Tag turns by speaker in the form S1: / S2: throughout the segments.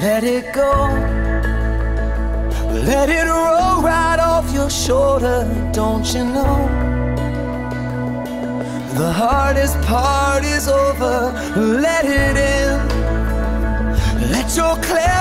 S1: Let it go. Let it roll right off your shoulder, don't you know? The hardest part is over. Let it in. Let your clarity.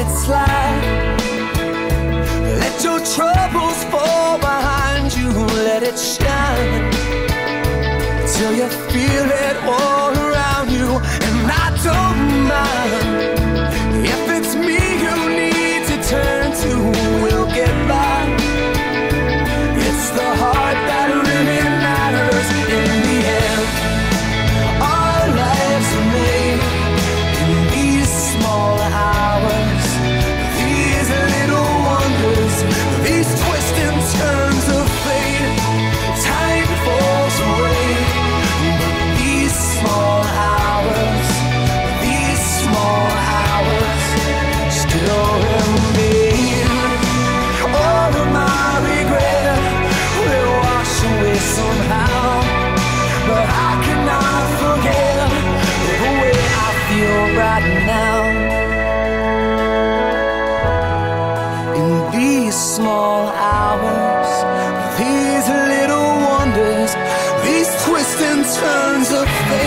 S1: it slide. Let your troubles fall behind you, let it shine till you feel it all. all hours. These little wonders, these twists and turns of fate.